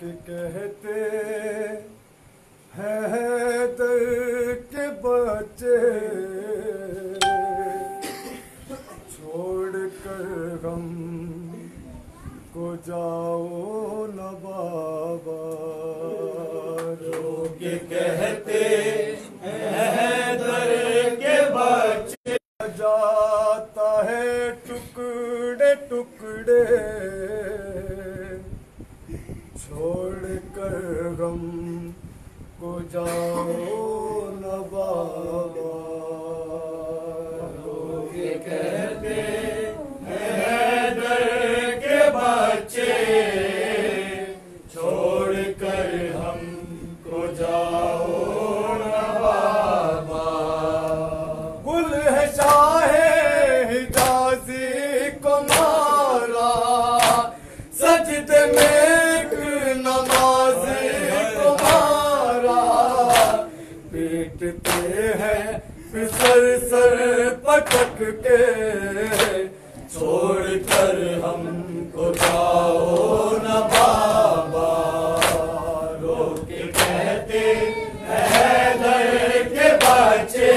के कहते है दर के बच्चे छोड़ कर गम को जाओ न बाबा। लोग कहते छोड़ कर गम को जाओ न बाबा। सर सर पटक के छोड़ कर हमको जाओ न बाबा। लोग कहते हैं दर के बच्चे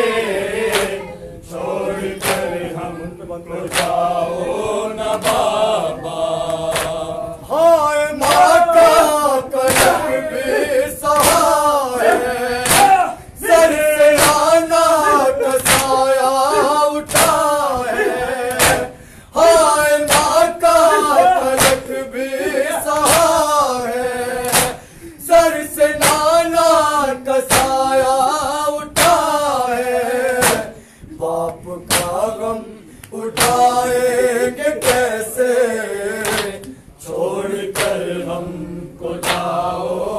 हमको जाओ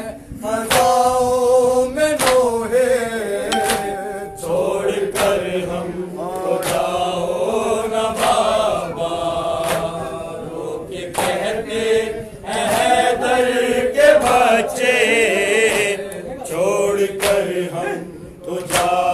तो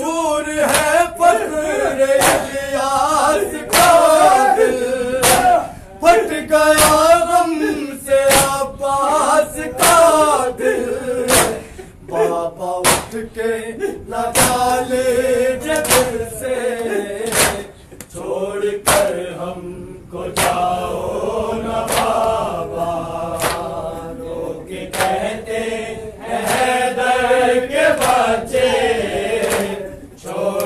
चूर है पत्थर इलियास का दिल। फट गया गम से अब्बास का दिल। बाबा उठ के लगा ले जगल से। छोड़ कर हमको जाओ।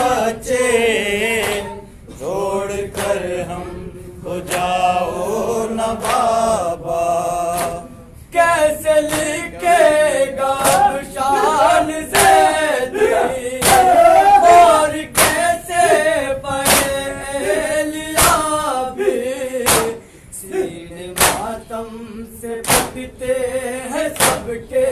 बच्चे छोड़ कर हम को जाओ न बाबा। कैसे लिखेगा शान से और कैसे पहेलिया भी? मातम से पकते हैं सबके।